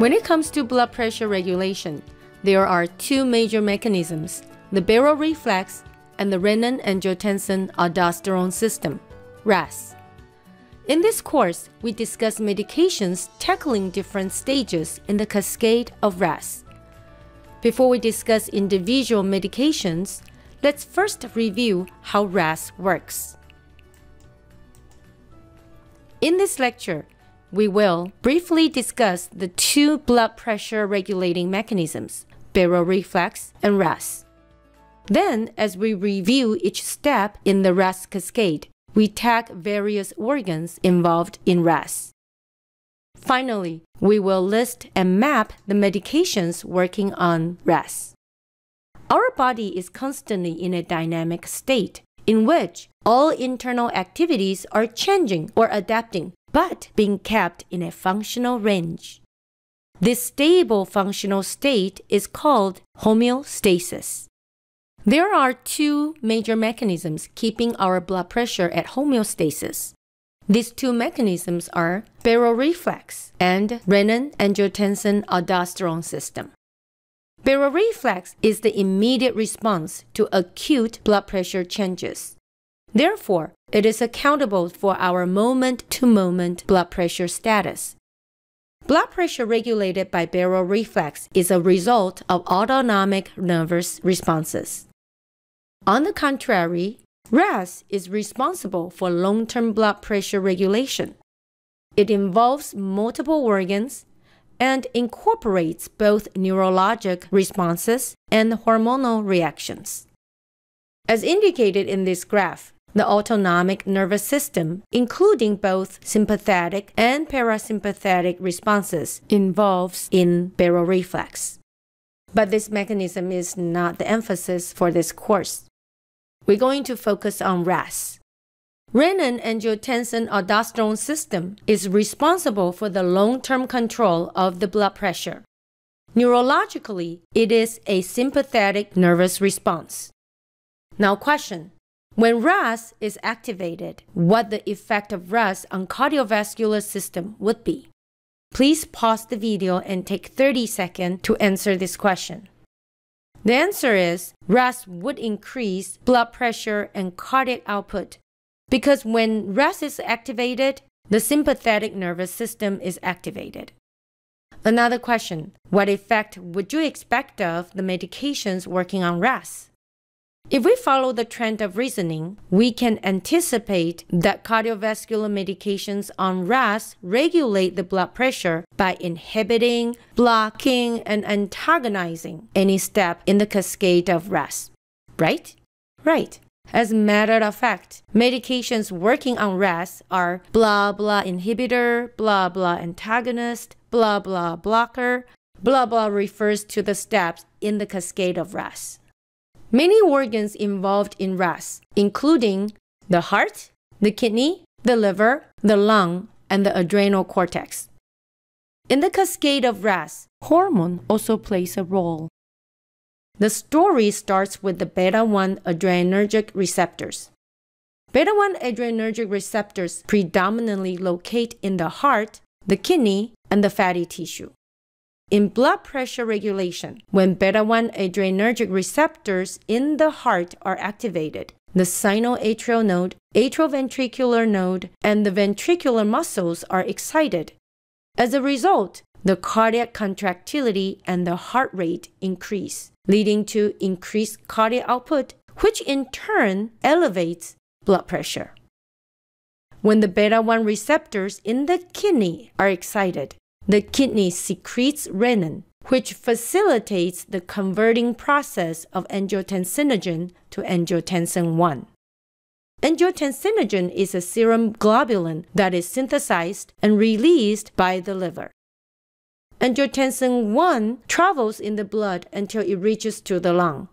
When it comes to blood pressure regulation, there are two major mechanisms the baroreflex and the renin-angiotensin-aldosterone system, RAS. In this course, we discuss medications tackling different stages in the cascade of RAS. Before we discuss individual medications, let's first review how RAS works. In this lecture, we will briefly discuss the two blood pressure regulating mechanisms, baroreflex and RAS. Then, as we review each step in the RAS cascade, we tag various organs involved in RAS. Finally, we will list and map the medications working on RAS. Our body is constantly in a dynamic state in which all internal activities are changing or adapting, but being kept in a functional range. This stable functional state is called homeostasis. There are two major mechanisms keeping our blood pressure at homeostasis. These two mechanisms are baroreflex and renin-angiotensin-aldosterone system. Baroreflex is the immediate response to acute blood pressure changes. Therefore, it is accountable for our moment to moment blood pressure status. Blood pressure regulated by baroreflex is a result of autonomic nervous responses. On the contrary, RAS is responsible for long term blood pressure regulation. It involves multiple organs and incorporates both neurologic responses and hormonal reactions. As indicated in this graph, the autonomic nervous system, including both sympathetic and parasympathetic responses, involves in baroreflex. But this mechanism is not the emphasis for this course. We're going to focus on RAS. Renin-angiotensin-aldosterone system is responsible for the long-term control of the blood pressure. Neurologically, it is a sympathetic nervous response. Now question, when RAS is activated, what the effect of RAS on cardiovascular system would be? Please pause the video and take 30 seconds to answer this question. The answer is RAS would increase blood pressure and cardiac output because when RAS is activated, the sympathetic nervous system is activated. Another question What effect would you expect of the medications working on RAS? If we follow the trend of reasoning, we can anticipate that cardiovascular medications on RAS regulate the blood pressure by inhibiting, blocking, and antagonizing any step in the cascade of RAS. Right? Right. As a matter of fact, medications working on RAS are blah blah inhibitor, blah blah antagonist, blah blah blocker. Blah blah refers to the steps in the cascade of RAS. Many organs involved in RAS, including the heart, the kidney, the liver, the lung, and the adrenal cortex. In the cascade of RAS, hormone also plays a role. The story starts with the beta 1 adrenergic receptors. Beta 1 adrenergic receptors predominantly locate in the heart, the kidney, and the fatty tissue. In blood pressure regulation, when beta 1 adrenergic receptors in the heart are activated, the sinoatrial node, atrioventricular node, and the ventricular muscles are excited. As a result, the cardiac contractility and the heart rate increase, leading to increased cardiac output, which in turn elevates blood pressure. When the beta 1 receptors in the kidney are excited, the kidney secretes renin, which facilitates the converting process of angiotensinogen to angiotensin 1. Angiotensinogen is a serum globulin that is synthesized and released by the liver. Angiotensin 1 travels in the blood until it reaches to the lung.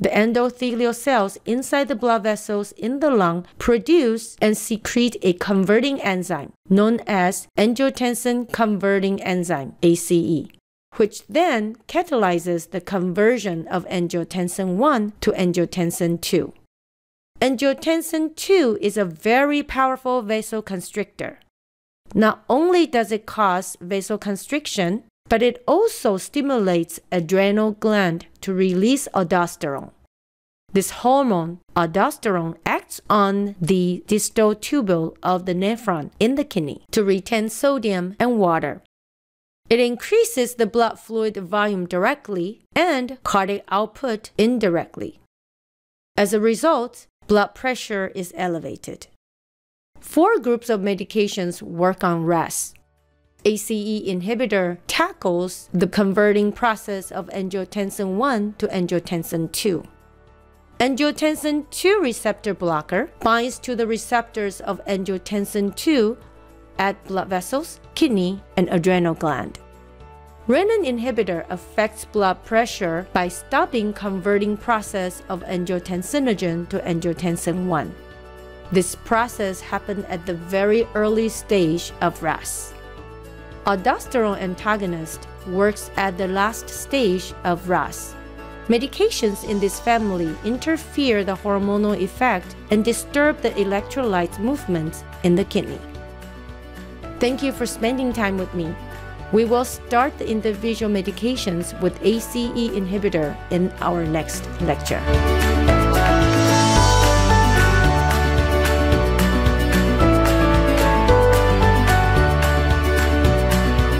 The endothelial cells inside the blood vessels in the lung produce and secrete a converting enzyme known as angiotensin converting enzyme, ACE, which then catalyzes the conversion of angiotensin 1 to angiotensin 2. Angiotensin 2 is a very powerful vasoconstrictor. Not only does it cause vasoconstriction, but it also stimulates adrenal gland to release aldosterone. This hormone, aldosterone, acts on the distal tubule of the nephron in the kidney to retain sodium and water. It increases the blood fluid volume directly and cardiac output indirectly. As a result, blood pressure is elevated. Four groups of medications work on RAS. ACE inhibitor tackles the converting process of angiotensin 1 to angiotensin 2. Angiotensin 2 receptor blocker binds to the receptors of angiotensin 2 at blood vessels, kidney, and adrenal gland. Renin inhibitor affects blood pressure by stopping converting process of angiotensinogen to angiotensin 1. This process happened at the very early stage of RAS. Aldosterone antagonist works at the last stage of RAS. Medications in this family interfere the hormonal effect and disturb the electrolyte movements in the kidney. Thank you for spending time with me. We will start the individual medications with ACE inhibitor in our next lecture.